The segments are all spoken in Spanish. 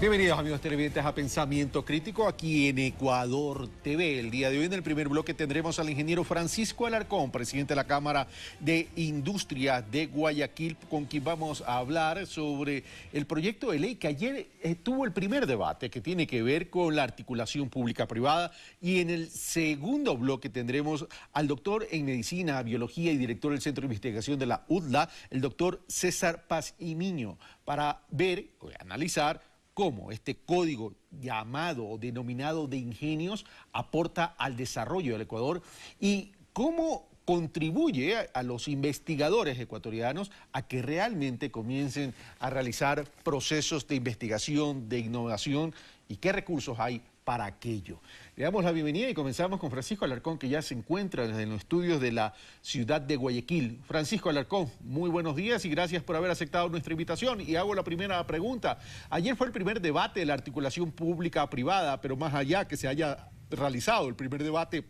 Bienvenidos amigos televidentes a Pensamiento Crítico aquí en Ecuador TV. El día de hoy en el primer bloque tendremos al ingeniero Francisco Alarcón, presidente de la Cámara de Industria de Guayaquil, con quien vamos a hablar sobre el proyecto de ley que ayer eh, tuvo el primer debate que tiene que ver con la articulación pública-privada y en el segundo bloque tendremos al doctor en Medicina, Biología y director del Centro de Investigación de la UDLA, el doctor César Paz y Miño, para ver o analizar cómo este código llamado o denominado de ingenios aporta al desarrollo del Ecuador y cómo contribuye a, los investigadores ecuatorianos a que realmente comiencen a realizar procesos de investigación, de innovación y qué recursos hay para aquello. Le damos la bienvenida y comenzamos con Francisco Alarcón, que ya se encuentra en los estudios de la ciudad de Guayaquil. Francisco Alarcón, muy buenos días y gracias por haber aceptado nuestra invitación. Y hago la primera pregunta. Ayer fue el primer debate de la articulación pública-privada, pero más allá que se haya realizado el primer debate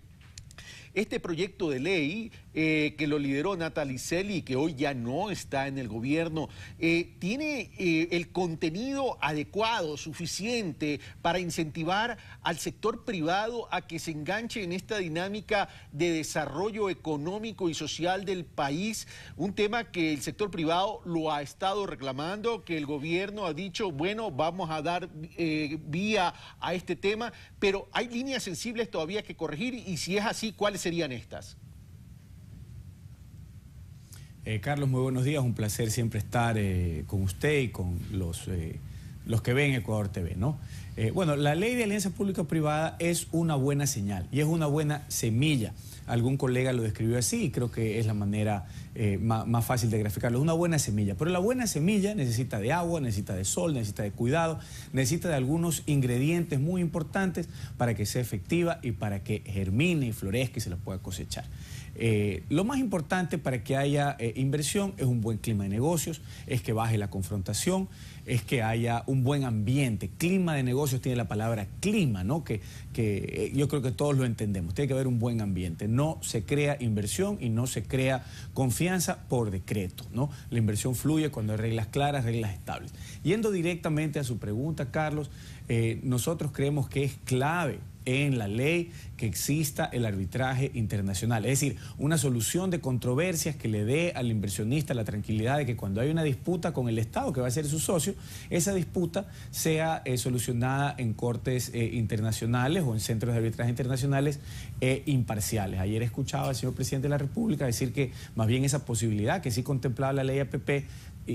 este proyecto de ley eh, que lo lideró Natalicelli, que hoy ya no está en el gobierno, eh, tiene eh, el contenido adecuado, suficiente para incentivar al sector privado a que se enganche en esta dinámica de desarrollo económico y social del país, un tema que el sector privado lo ha estado reclamando, que el gobierno ha dicho, bueno, vamos a dar vía a este tema, pero hay líneas sensibles todavía que corregir y si es así, ¿cuáles serían estas? Eh, Carlos, muy buenos días. Un placer siempre estar eh, con usted y con los, eh, los que ven Ecuador TV. ¿no? bueno, la ley de alianza pública-privada es una buena señal y es una buena semilla. Algún colega lo describió así y creo que es la manera más, más, fácil de graficarlo. Es una buena semilla, pero la buena semilla necesita de agua, necesita de sol, necesita de cuidado, necesita de algunos ingredientes muy importantes para que sea efectiva y para que germine y florezca y se la pueda cosechar. Eh, lo más importante para que haya eh, inversión es un buen clima de negocios, es que baje la confrontación, es que haya un buen ambiente. Clima de negocios tiene la palabra clima, ¿no? Que, que eh, yo creo que todos lo entendemos. Tiene que haber un buen ambiente. No se crea inversión y no se crea confianza por decreto, ¿no? La inversión fluye cuando hay reglas claras, reglas estables. Yendo directamente a su pregunta, Carlos, nosotros creemos que es clave en la ley que exista el arbitraje internacional. Es decir, una solución de controversias que le dé al inversionista la tranquilidad de que cuando hay una disputa con el Estado, que va a ser su socio, esa disputa sea eh, solucionada en cortes eh, internacionales o en centros de arbitraje internacionales e imparciales. Ayer escuchaba al señor presidente de la República decir que más bien esa posibilidad que sí contemplaba la ley APP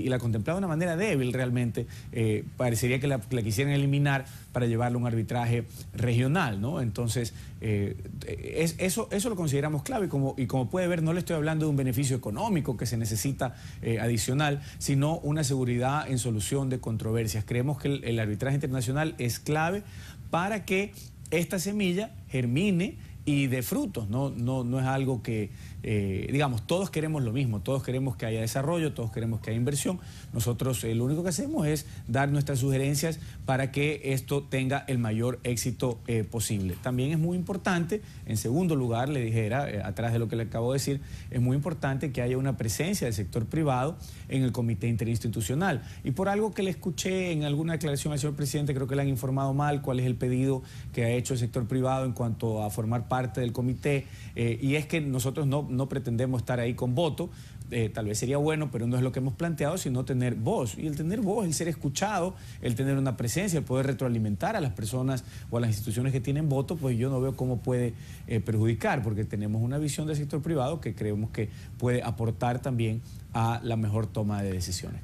y la contemplaba de una manera débil realmente, eh, parecería que la, quisieran eliminar para llevarlo a un arbitraje regional, ¿no? Entonces, eh, es, eso, eso lo consideramos clave y como, y como puede ver, no le estoy hablando de un beneficio económico que se necesita eh, adicional, sino una seguridad en solución de controversias. Creemos que el arbitraje internacional es clave para que esta semilla germine y de frutos, no, no, no es algo que, eh, digamos, todos queremos lo mismo, todos queremos que haya desarrollo, todos queremos que haya inversión. Nosotros eh, lo único que hacemos es dar nuestras sugerencias para que esto tenga el mayor éxito eh, posible. También es muy importante, en segundo lugar, le dijera, atrás de lo que le acabo de decir, es muy importante que haya una presencia del sector privado en el comité interinstitucional. Y por algo que le escuché en alguna declaración al señor presidente, creo que le han informado mal cuál es el pedido que ha hecho el sector privado en cuanto a formar parte del comité, eh, y es que nosotros no, no pretendemos estar ahí con voto, eh, tal vez sería bueno, pero no es lo que hemos planteado, sino tener voz. Y el tener voz, el ser escuchado, el tener una presencia, el poder retroalimentar a las personas o a las instituciones que tienen voto, pues yo no veo cómo puede eh, perjudicar, porque tenemos una visión del sector privado que creemos que puede aportar también a la mejor toma de decisiones.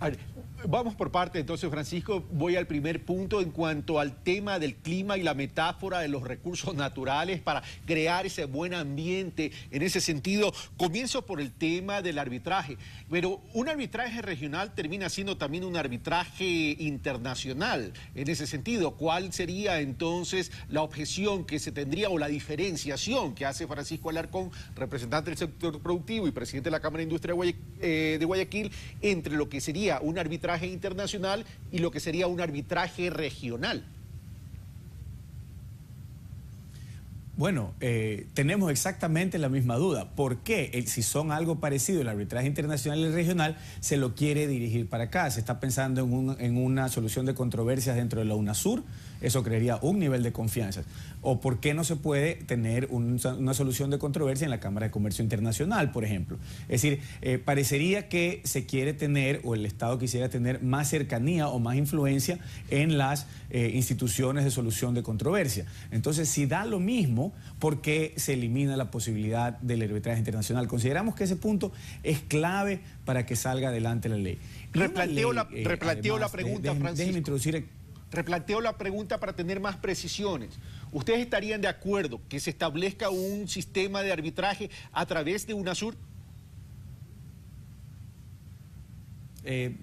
Vamos por parte, entonces, Francisco. Voy al primer punto en cuanto al tema del clima y la metáfora de los recursos naturales para crear ese buen ambiente. En ese sentido, comienzo por el tema del arbitraje. Pero un arbitraje regional termina siendo también un arbitraje internacional. En ese sentido, ¿cuál sería entonces la objeción que se tendría o la diferenciación que hace Francisco Alarcón, representante del sector productivo y presidente de la Cámara de Industria de Guayaquil, entre lo que sería un arbitraje internacional y lo que sería un arbitraje regional. Bueno, eh, tenemos exactamente la misma duda. ¿Por qué? si son algo parecido el arbitraje internacional y regional, se lo quiere dirigir para acá. Se está pensando en, una solución de controversias dentro de la UNASUR. Eso crearía un nivel de confianza. ¿O por qué no se puede tener una solución de controversia en la Cámara de Comercio Internacional, por ejemplo? Es decir, eh, parecería que se quiere tener, o el Estado quisiera tener más cercanía o más influencia en las eh, instituciones de solución de controversia. Entonces, si da lo mismo, ¿por qué se elimina la posibilidad del arbitraje internacional? Consideramos que ese punto es clave para que salga adelante la ley. Replanteo, la, eh, la pregunta, Francisco. introducir... Replanteo la pregunta para tener más precisiones. ¿Ustedes estarían de acuerdo que se establezca un sistema de arbitraje a través de UNASUR? Eh,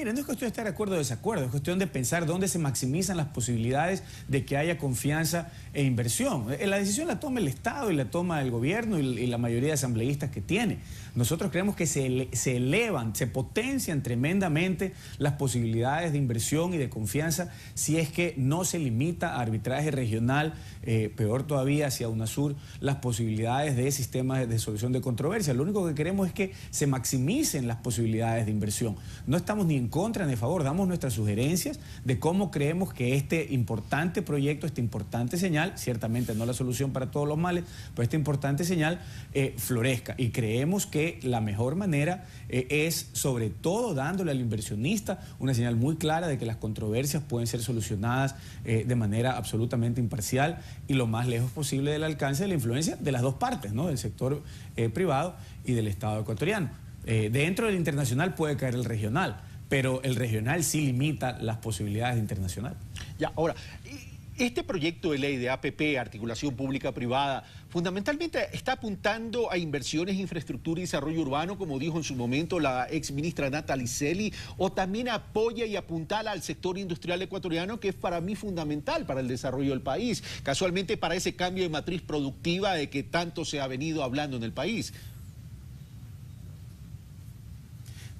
Mire, no es cuestión de estar de acuerdo o desacuerdo, es cuestión de pensar dónde se maximizan las posibilidades de que haya confianza e inversión. Eh, la decisión la toma el Estado y la toma el gobierno y, la mayoría de asambleístas que tiene. Nosotros creemos que se, se, elevan, se potencian tremendamente las posibilidades de inversión y de confianza si es que no se limita a arbitraje regional, eh, peor todavía hacia UNASUR, las posibilidades de sistemas de solución de controversia. Lo único que queremos es que se maximicen las posibilidades de inversión. No estamos ni en contra ni a favor, damos nuestras sugerencias de cómo creemos que este importante proyecto, esta importante señal, ciertamente no la solución para todos los males, pero esta importante señal eh, florezca. Y creemos que la mejor manera eh, es, sobre todo, dándole al inversionista una señal muy clara de que las controversias pueden ser solucionadas eh, de manera absolutamente imparcial y lo más lejos posible del alcance de la influencia de las dos partes, ¿no? del sector privado y del Estado ecuatoriano. dentro del internacional puede caer el regional pero el regional sí limita las posibilidades de internacional. Ya, ahora, este proyecto de ley de APP, articulación pública-privada, fundamentalmente está apuntando a inversiones en infraestructura y desarrollo urbano, como dijo en su momento la ex ministra Natalie Celi, o también apoya y apuntala al sector industrial ecuatoriano, que es para mí fundamental para el desarrollo del país, casualmente para ese cambio de matriz productiva de que tanto se ha venido hablando en el país.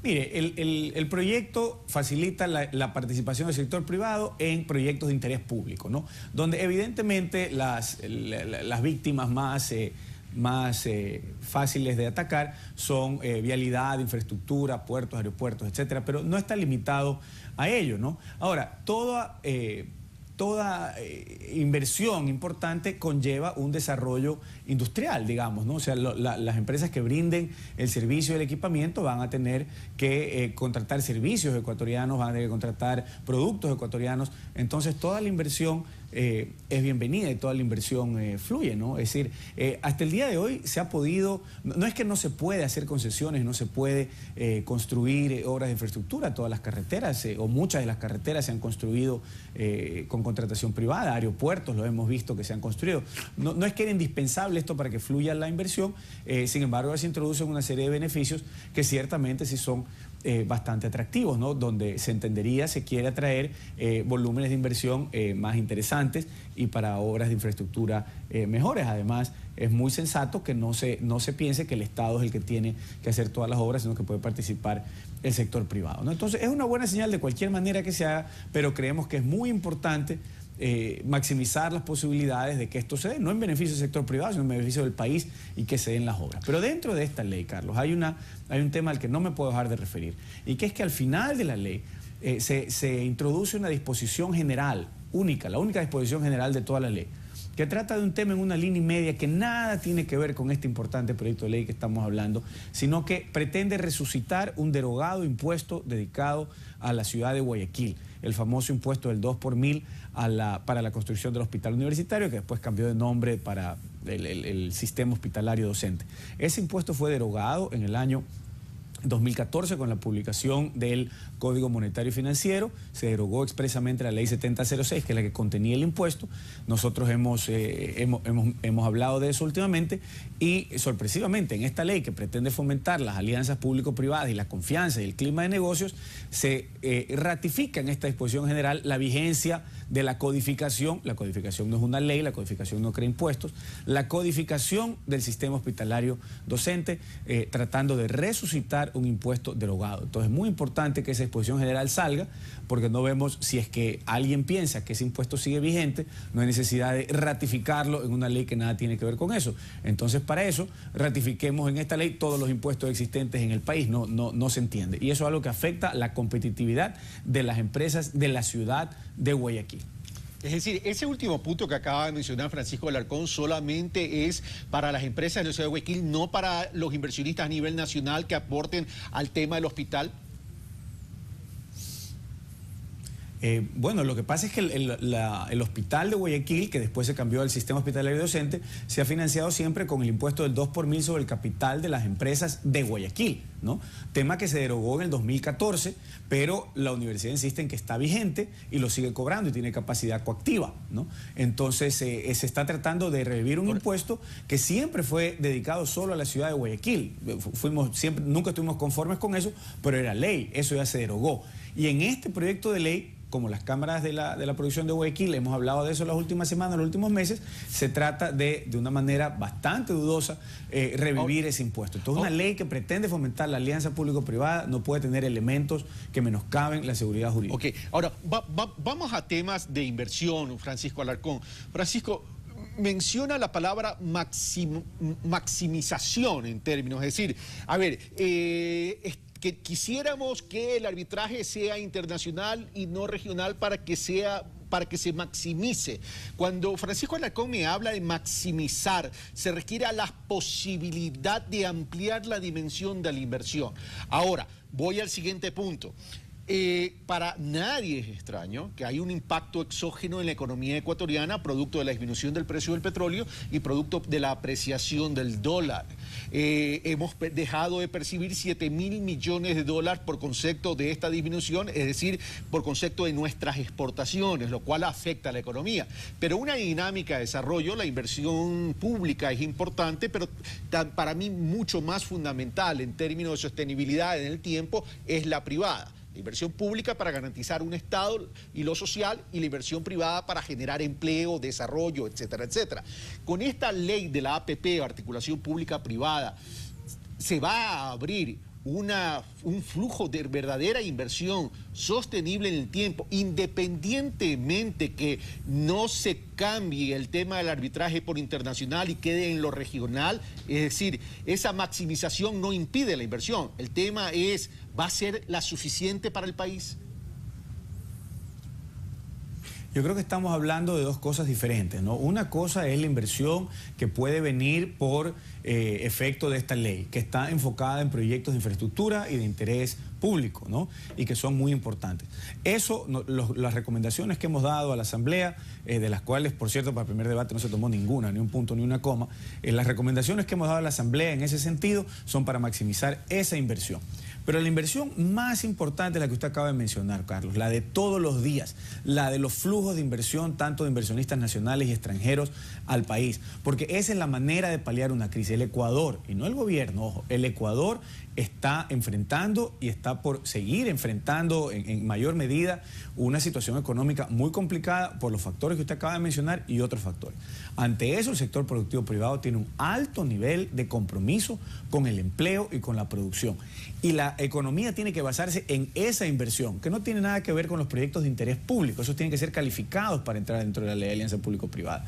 Mire, el, proyecto facilita la, participación del sector privado en proyectos de interés público, ¿no? Donde evidentemente las, las víctimas más, eh, más eh, fáciles de atacar son eh, vialidad, infraestructura, puertos, aeropuertos, etcétera, pero no está limitado a ello, ¿no? Ahora, toda toda eh, inversión importante conlleva un desarrollo industrial, digamos, ¿no? O sea, las empresas que brinden el servicio y el equipamiento van a tener que eh, contratar servicios ecuatorianos, van a tener que contratar productos ecuatorianos. Entonces, toda la inversión eh, es bienvenida y toda la inversión eh, fluye, ¿no? Es decir, eh, hasta el día de hoy se ha podido, no, es que no se puede hacer concesiones, no se puede construir obras de infraestructura, todas las carreteras o muchas de las carreteras se han construido con contratación privada, aeropuertos lo hemos visto que se han construido. No, no es que era indispensable esto para que fluya la inversión, sin embargo se introducen una serie de beneficios que ciertamente sí son eh, bastante atractivos, ¿no? donde se entendería se quiere atraer eh, volúmenes de inversión eh, más interesantes y para obras de infraestructura mejores. Además, es muy sensato que no se, no se piense que el Estado es el que tiene que hacer todas las obras, sino que puede participar el sector privado. ¿no? Entonces, es una buena señal de cualquier manera que se haga, pero creemos que es muy importante eh, maximizar las posibilidades de que esto se dé, no en beneficio del sector privado, sino en beneficio del país y que se den las obras. Pero dentro de esta ley, Carlos, hay, una, hay un tema al que no me puedo dejar de referir, y que es que al final de la ley eh, se, se introduce una disposición general, única, la única disposición general de toda la ley, que trata de un tema en una línea y media que nada tiene que ver con este importante proyecto de ley que estamos hablando, sino que pretende resucitar un derogado impuesto dedicado a la ciudad de Guayaquil el famoso impuesto del 2 por mil para la construcción del hospital universitario, que después cambió de nombre para el sistema hospitalario docente. Ese impuesto fue derogado en el año 2014 con la publicación del Código Monetario y Financiero, se derogó expresamente la ley 7006, que es la que contenía el impuesto. Nosotros hemos, eh, hemos, hablado de eso últimamente y sorpresivamente en esta ley que pretende fomentar las alianzas público-privadas y la confianza y el clima de negocios, se eh, ratifica en esta disposición general la vigencia de la codificación, la codificación no es una ley, la codificación no crea impuestos, la codificación del sistema hospitalario docente, eh, tratando de resucitar un impuesto derogado. Entonces es muy importante que esa disposición general salga, porque no vemos si es que alguien piensa que ese impuesto sigue vigente, no hay necesidad de ratificarlo en una ley que nada tiene que ver con eso. Entonces para eso ratifiquemos en esta ley todos los impuestos existentes en el país, no, no, no se entiende. Y eso es algo que afecta la competitividad de las empresas de la ciudad de Guayaquil. Es decir, ese último punto que acaba de mencionar Francisco Alarcón solamente es para las empresas de la ciudad de no para los inversionistas a nivel nacional que aporten al tema del hospital. Eh, bueno, lo que pasa es que el, hospital de Guayaquil, que después se cambió al sistema hospitalario docente, se ha financiado siempre con el impuesto del 2 por mil sobre el capital de las empresas de Guayaquil, ¿no? Tema que se derogó en el 2014, pero la universidad insiste en que está vigente y lo sigue cobrando y tiene capacidad coactiva, ¿no? Entonces eh, se está tratando de revivir un impuesto que siempre fue dedicado solo a la ciudad de Guayaquil. Fuimos siempre, nunca estuvimos conformes con eso, pero era ley, eso ya se derogó. Y en este proyecto de ley como las cámaras de la, producción de Guayaquil, hemos hablado de eso las últimas semanas, los últimos meses, se trata de, de una manera bastante dudosa, eh, revivir ese impuesto. Entonces, una ley que pretende fomentar la alianza público-privada no puede tener elementos que menoscaben la seguridad jurídica. Ok, ahora vamos a temas de inversión, Francisco Alarcón. Francisco, menciona la palabra maximización en términos, es decir, a ver, eh, que quisiéramos que el arbitraje sea internacional y no regional para que sea para que se maximice. Cuando Francisco Alarcón me habla de maximizar, se requiere a la posibilidad de ampliar la dimensión de la inversión. Ahora, voy al siguiente punto. Eh, para nadie es extraño que hay un impacto exógeno en la economía ecuatoriana, producto de la disminución del precio del petróleo y producto de la apreciación del dólar. Eh, hemos dejado de percibir 7 mil millones de dólares por concepto de esta disminución, es decir, por concepto de nuestras exportaciones, lo cual afecta a la economía. Pero una dinámica de desarrollo, la inversión pública es importante, pero para mí mucho más fundamental en términos de sostenibilidad en el tiempo es la privada. La inversión pública para garantizar un Estado y lo social y la inversión privada para generar empleo, desarrollo, etcétera, etcétera. Con esta ley de la APP, articulación pública-privada, se va a abrir una, un flujo de verdadera inversión sostenible en el tiempo, independientemente que no se cambie el tema del arbitraje por internacional y quede en lo regional, es decir, esa maximización no impide la inversión. El tema es, ¿va a ser la suficiente para el país? Yo creo que estamos hablando de dos cosas diferentes, ¿no? Una cosa es la inversión que puede venir por eh, efecto de esta ley, que está enfocada en proyectos de infraestructura y de interés público, ¿no? Y que son muy importantes. Eso, las recomendaciones que hemos dado a la Asamblea, eh, de las cuales, por cierto, para el primer debate no se tomó ninguna, ni un punto, ni una coma, eh, las recomendaciones que hemos dado a la Asamblea en ese sentido son para maximizar esa inversión. Pero la inversión más importante es la que usted acaba de mencionar, Carlos, la de todos los días, la de los flujos de inversión, tanto de inversionistas nacionales y extranjeros al país, porque esa es la manera de paliar una crisis. El Ecuador, y no el gobierno, ojo, el Ecuador está enfrentando y está por seguir enfrentando en, mayor medida una situación económica muy complicada por los factores que usted acaba de mencionar y otros factores. Ante eso, el sector productivo privado tiene un alto nivel de compromiso con el empleo y con la producción. Y la economía tiene que basarse en esa inversión, que no tiene nada que ver con los proyectos de interés público. Esos tienen que ser calificados para entrar dentro de la ley de alianza público-privada.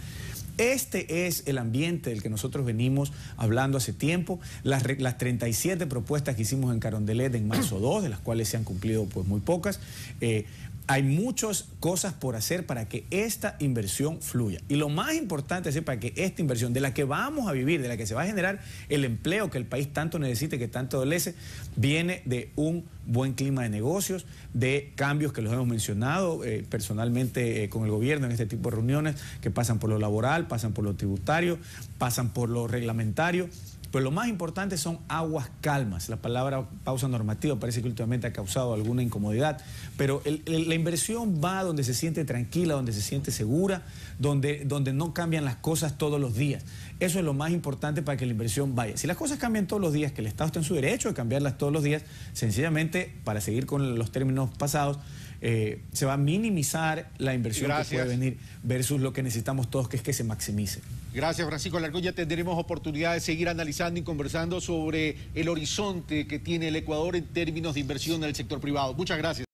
Este es el ambiente del que nosotros venimos hablando hace tiempo. Las, las 37 propuestas que hicimos en Carondelet en marzo 2, de las cuales se han cumplido pues muy pocas, eh, hay muchas cosas por hacer para que esta inversión fluya. Y lo más importante es para que esta inversión, de la que vamos a vivir, de la que se va a generar el empleo que el país tanto necesita, que tanto adolece, viene de un buen clima de negocios, de cambios que los hemos mencionado eh, personalmente eh, con el gobierno en este tipo de reuniones, que pasan por lo laboral, pasan por lo tributario, pasan por lo reglamentario pero lo más importante son aguas calmas. La palabra pausa normativa parece que últimamente ha causado alguna incomodidad, pero la inversión va donde se siente tranquila, donde se siente segura, donde, donde no cambian las cosas todos los días. Eso es lo más importante para que la inversión vaya. Si las cosas cambian todos los días, que el Estado está en su derecho de cambiarlas todos los días, sencillamente, para seguir con los términos pasados, se va a minimizar la inversión que puede venir versus lo que necesitamos todos, que es que se maximice. Gracias, Francisco. Ya tendremos oportunidad de seguir analizando y conversando sobre el horizonte que tiene el Ecuador en términos de inversión en el sector privado. Muchas gracias.